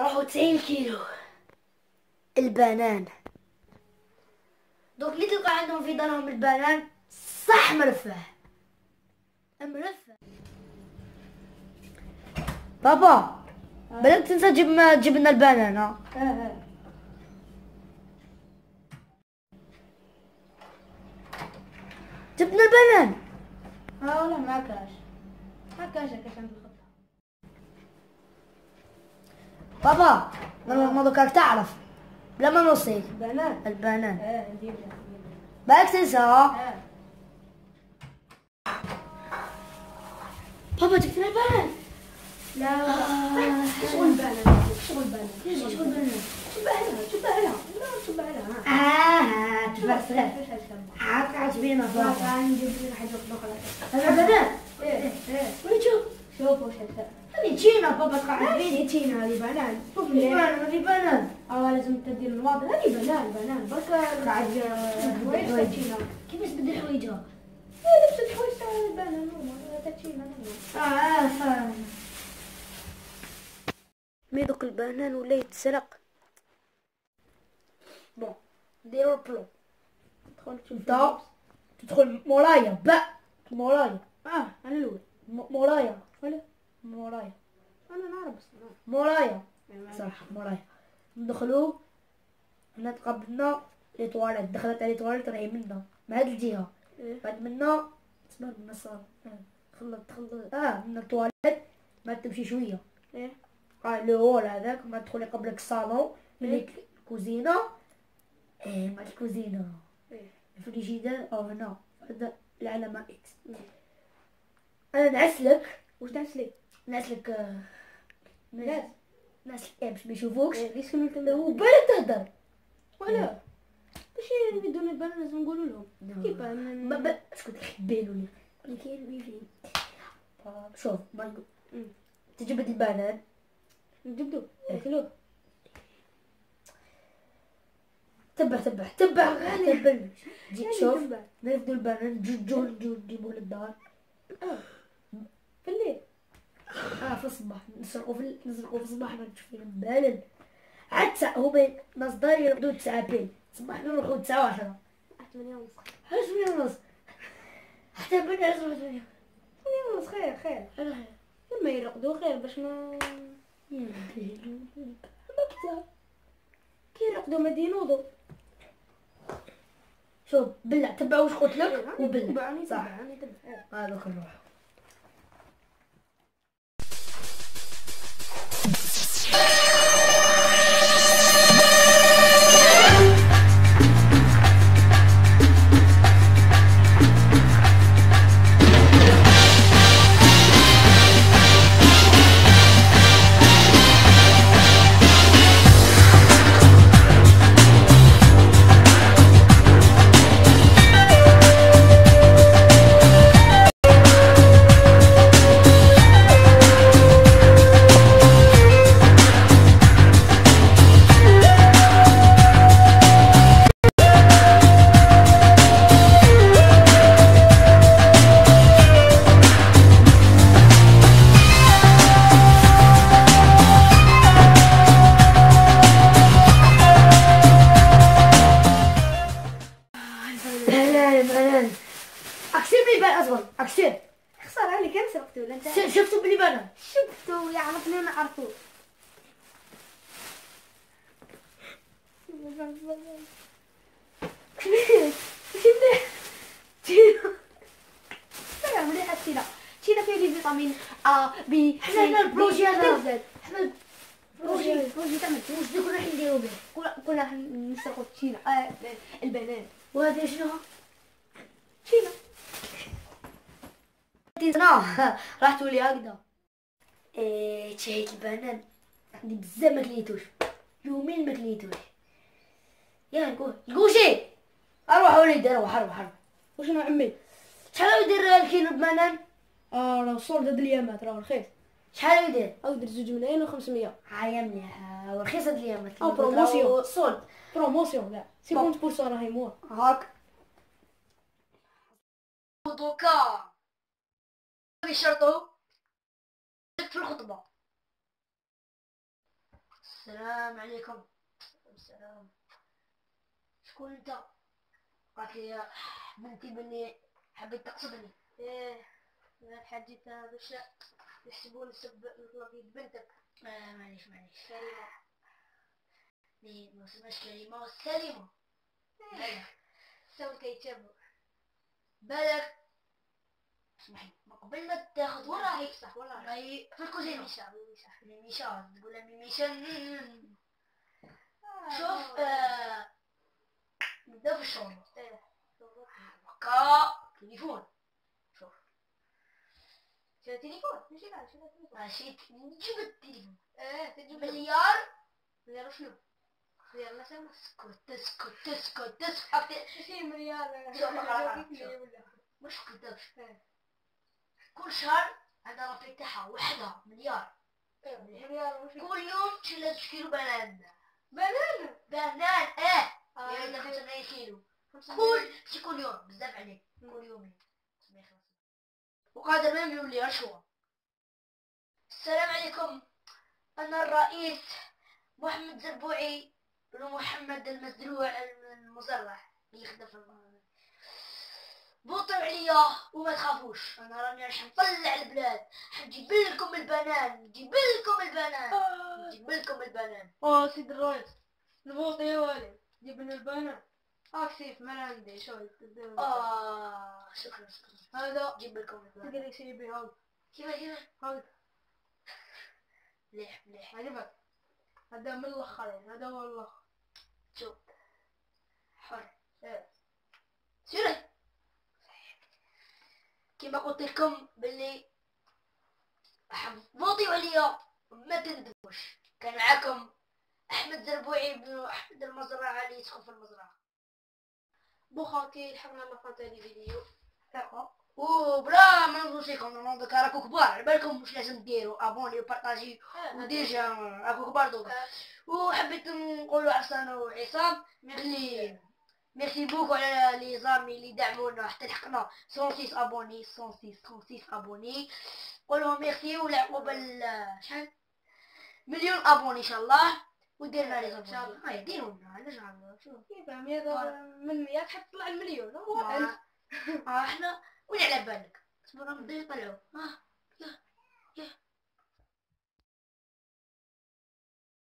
راحوا 90 كيلو. البنان. دوك اللي تلقى عندهم في دارهم البنان صح مرفه. مرفه. بابا بلاك تنسى تجيب تجيب لنا البنان ها؟ جبنا البنان. آه والله ما كاش. ما كاش كاش بابا أنا ما راك تعرف بلا ما نوصيك بنان البنان آه بالك تنسى ها آه بابا جبت لنا البنان لا شغل بنان شغل بنان شغل بنان شبعنا شبعنا لا شبعنا آه هالكلام عاد عجبينا بابا نجيب لنا حاجة أخرى هذا البنان إيه إيه وين شوف شوف وش هالكلام هذه تشينا بابا تقعد هذه تينا هذه بنان. شوف ليه هذه بنان. آه لازم تدير الواضح هذه بنان بنان. بركة قاعد كويس تشينا. كيفاش تبدل حويجها إيه لبست حوايج تاع البنان هذا تشينا. آه فاهم. مي دوك البنان ولا يتسرق بون نديرو البلو تدخل تشوف تدخل مورايا با. مورايا آه أنا الأول. م- مورايا ولا مورايا. أنا نعرف بس مورايا. صح مورايا. ندخلو هنا تقابلنا لي تواليت دخلت على تواليت راهي منا. من هاد الجهة. إيه. بعد منا تسمع من الصال خلط خلط. آه من التواليت ما تمشي شوية. إيه. آه لو هول هذاك ما تدخلي قبلك الصالون. مليك الكوزينة؟ إيه مع الكوزينة. إيه. الفريجيدير أو هنا. هذا العلامة إكس أنا نعسلك. وش دعس لي؟ نعسلك آه، ناس نعسلك إيه باش ما يشوفوكش. يتم وبالك تهدر ولا. باش يدون البنان لازم نقولوا لهم. ب... اسكت خبينو لي كاين ويفي شوف ما نقول مم. تجبد البنان. نجبدو. إيه. ناكلوه. تبع تبع تبع. تبع. جي يعني شوف تبع. نرفدو البنان جوج جوج نجيبوه للدار في الليل آه في الصباح نسرقوا في نسرقوا في الصباح ما نشوف فيهم بالل عاد تسعة هو بين ناس دار يرقدوا تسعة بين صباح نروحوا تسعة وعشرة. ثمانية ونص. حاجة ثمانية ونص. حتى بين عشرة ثمانية ثمانية ونص خير خير. لما يرقدوا خير باش ما مكتب كي يرقدوا ما ينوضوا شوف بلع تبع واش قلت لك؟ وبلع. صح. تبعني تبع اكسر بلي بان اصبر اكسر خسر عليك أنا سرقته ولا أنت؟ شفتوا بلي بان. شفته يعرفني أنا عرفته ترى مليحة تينا تينا فيه لي فيتامين ا بي حنا هنا البروجي هذا. حنا بروجي بروجي. تعمل واش دوك راح نديرو به كنا آه البنان. وهذا شنو تشينا أنا راح تولي هكذا إيه تشهيت البنان عندي بزاف ما كليتوش يومين ما كليتوش يا نقول نقول شي. أروح وليدي أروح أروح أروح. وشنو عمي؟ شحال يدير الكيلو بنان آه راه صور هاد الأيامات راه رخيص. شحال يدير؟ أو درت زوج ملايين و500 هاي مليح. ورخيص هاد الأيام أو بروموسيون. صول بروموسيون كاع 50% راهي مور هاك. دوكا. بيشرطوا في الخطبة السلام عليكم. السلام. شكون انت؟ قالت لي بنتي بني حبيت تقصدني. إيه أنا حديت باش يحسبوني سب نطلب يد بنتك. آه معليش معليش. كريمة لي ما اسمهاش كريمة سليمة. إيه. سوي كيتشابوا بالك اسمحي. ما قبل ما تاخذ وين راهي صح والله راهي في الكوزينة ميشا ميشا ميميشا تقول لها شوف آه، نبدا في الشغل هكا تليفون. شوف. شو تليفون ماشي لا شو تليفون ماشي نجيب التليفون. إيه تجيب مليار. مليار. شنو مليار مثلا. اسكت اسكت اسكت اسكت شي مليار؟ شوف، شوف. مش كتبش كل شهر عندها رابط تاعها وحدها مليار. وش؟ كل يوم تشيل 3 كيلو بنان. بنان؟ بنان إيه. آه، يعني خمسة- 85 كيلو كل شي كل يوم بزاف عليك. كل يومين يخلص. وقادر ما يولي رشوة السلام عليكم. أنا الرئيس محمد زربوعي بن محمد المزروع المزرع. اللي يخدم في المغرب بوطوا عليا وما تخافوش. أنا راني راح نطلع البلاد. حنجيب لكم البنان. نجيب لكم البنان. آه. نجيب لكم البنان. آه. سيد الرئيس. نبوط يا والد. جبنا البنات هاك سيف ما عندي شو آه شكرا شكرا. هذا نجيب لكم البنان. تقدر يصير بي هاك كيف كيف؟ هاك مليح مليح عجبك؟ هذا من الاخرين هذا هو الآخر شوف حر. إيه. سيري كما قلت لكم باللي فوطيوا عليا ما تندموش كان معاكم أحمد زربوعي بن أحمد المزرعة اللي يسكن في المزرعة. بوخاكي لحقنا ما تاني فيديو. وبلا ما نوصيكم نوضك راكو كبار على بالكم واش لازم ديروا ابوني وبارطاجي. وديجا راكو كبار دوكا وحبيت نقولوا عصام وعصام اللي ميرسي بوكو على لي زامي اللي دعمونا حتى لحقنا 106 ابوني 106 106 ابوني نقولوا ميرسي والعقوبة ال- شحال مليون ابوني ان شاء الله وديرنا لي إن شاء الله. هاي ديروا لنا علاش عاملين شو كيف من مية تحب تطلع المليون. آه إحنا وين على بالك اصبر نبدا يطلعوا آه يا يا